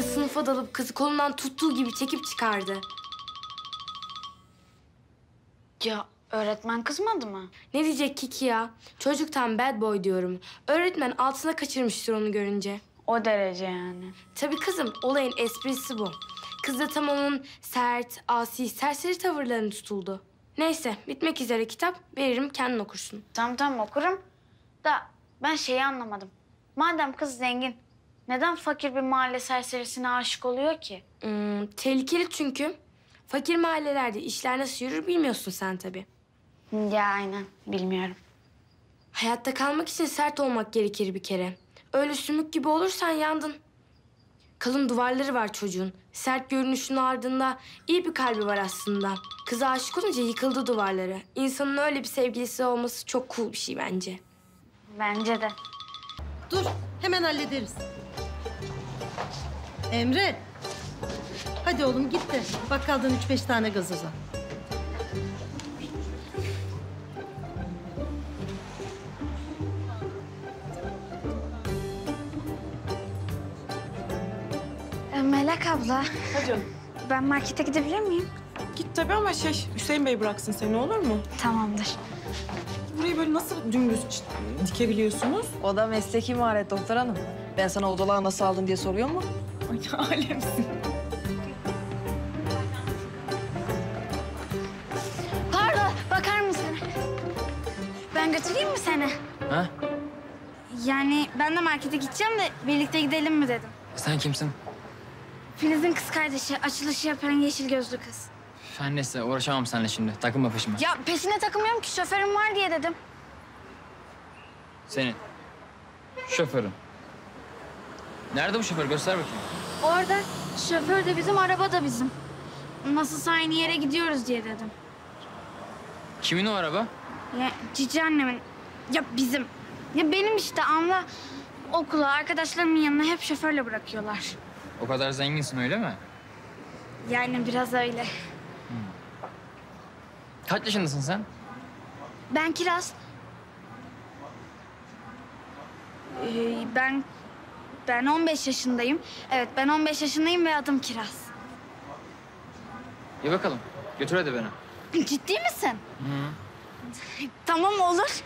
Sonra sınıfa dalıp kızı kolundan tuttuğu gibi çekip çıkardı. Ya öğretmen kızmadı mı? Ne diyecek Kiki ya? Çocuktan bad boy diyorum. Öğretmen altına kaçırmıştır onu görünce. O derece yani. Tabii kızım, olayın esprisi bu. Kız da tam onun sert, asi, serseri tavırlarını tutuldu. Neyse, bitmek üzere kitap. Veririm, kendin okursun. Tamam tamam okurum. Da ben şeyi anlamadım. Madem kız zengin, neden fakir bir mahalle serserisine aşık oluyor ki? Hmm, tehlikeli çünkü. Fakir mahallelerde işler nasıl yürür bilmiyorsun sen tabii. Ya aynen, bilmiyorum. Hayatta kalmak için sert olmak gerekir bir kere. Öyle sümük gibi olursan yandın. Kalın duvarları var çocuğun. Sert görünüşünün ardında iyi bir kalbi var aslında. Kıza aşık olunca yıkıldı duvarları. İnsanın öyle bir sevgilisi olması çok cool bir şey bence. Bence de. Dur, hemen hallederiz. Emre. Hadi oğlum git de bakkaldan üç beş tane gazoz al. E, Melek abla, Hadi ben markete gidebilir miyim? Git tabii ama şey Hüseyin Bey bıraksın seni olur mu? Tamamdır. Burayı böyle nasıl dümdüz dikebiliyorsunuz? O da mesleki maharet doktor hanım. Ben sana odalar nasıl aldın diye soruyor mu? Ay alemsin. Pardon, bakar mısın? Ben götüreyim mi seni? Ha? Yani ben de markete gideceğim de birlikte gidelim mi dedim. Sen kimsin? Filiz'in kız kardeşi, açılışı yapan yeşil gözlü kız. Her neyse uğraşamam seninle şimdi. Takılma peşime. Ya peşine takılmıyorum ki şoförüm var diye dedim. Senin. Şoförün. Nerede bu şoför? Göster bakayım. Orada şoför de bizim, araba da bizim. Nasılsa aynı yere gidiyoruz diye dedim. Kimin o araba? Ya cici annemin, ya bizim. Ya benim işte anla. Okula, arkadaşlarımın yanına hep şoförle bırakıyorlar. O kadar zenginsin öyle mi? Yani biraz öyle. Kaç yaşındasın sen? Ben Kiraz. Ee, ben ben 15 yaşındayım. Evet ben 15 yaşındayım ve adım Kiraz. İyi bakalım. Götür hadi beni. Ciddi misin? Tamam olur.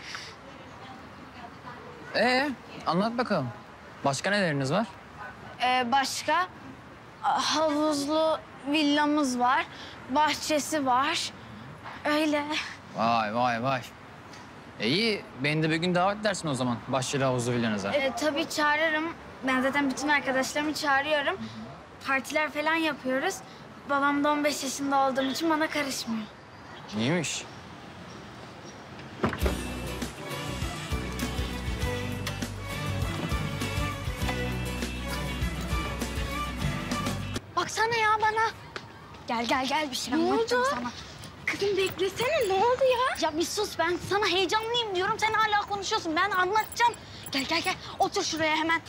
Ee, anlat bakalım. Başka neleriniz var? Ee, başka havuzlu villamız var. Bahçesi var. Öyle. Vay vay vay. E iyi, beni de bir gün davet edersin o zaman. Bahçeli havuzlu villanıza. Ee, tabii çağırırım. Ben zaten bütün arkadaşlarımı çağırıyorum. Partiler falan yapıyoruz. Babam da 15 yaşında olduğum için bana karışmıyor. İyiymiş. Baksana ya bana. Gel gel gel bir şey anlatacağım sana. Kızım beklesene, ne oldu ya? Ya bir sus ben sana heyecanlıyım diyorum. Sen hala konuşuyorsun. Ben anlatacağım. Gel gel gel. Otur şuraya hemen.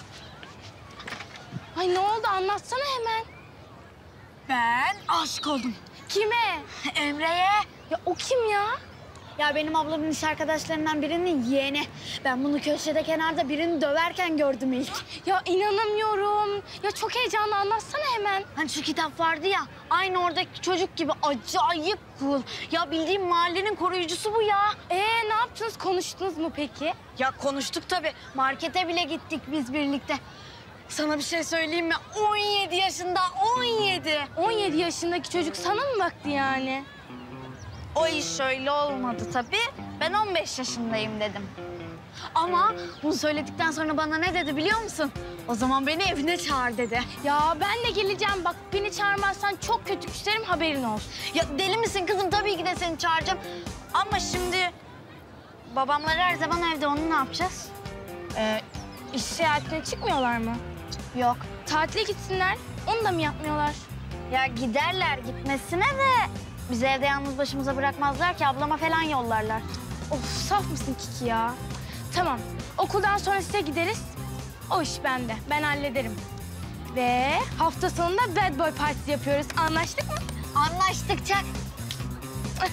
Ay ne oldu, anlatsana hemen. Ben aşık oldum. Kime? Emre'ye. Ya o kim ya? Ya benim ablamın iş arkadaşlarından birinin yeğeni. Ben bunu köşede kenarda birini döverken gördüm ilk. Ya inanamıyorum. Ya çok heyecanlı, anlatsana hemen. Hani şu kitap vardı ya. Aynı oradaki çocuk gibi acayip cool. Ya bildiğim mahallenin koruyucusu bu ya. Ee ne yaptınız, konuştunuz mu peki? Ya konuştuk tabii. Markete bile gittik biz birlikte. Sana bir şey söyleyeyim mi? 17 yaşında, 17. 17 yaşındaki çocuk sana mı baktı yani? O iş öyle olmadı tabii. Ben 15 yaşındayım dedim. Ama bunu söyledikten sonra bana ne dedi biliyor musun? O zaman beni evine çağır dedi. Ya ben de geleceğim bak beni çağırmazsan çok kötü küserim haberin olsun. Ya deli misin kızım? Tabii ki de seni çağıracağım. Ama şimdi babamlar her zaman evde. Onu ne yapacağız? Ee, iş seyahatine çıkmıyorlar mı? Yok. Tatile gitsinler. Onu da mı yapmıyorlar? Ya giderler gitmesine de bizi evde yalnız başımıza bırakmazlar ki ablama falan yollarlar. Of saf mısın Kiki ya? Tamam okuldan sonra size gideriz. O iş bende. Ben hallederim. Ve hafta sonunda bad boy partisi yapıyoruz. Anlaştık mı? Anlaştık Çak.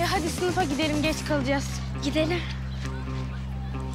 E hadi sınıfa gidelim geç kalacağız. Gidelim.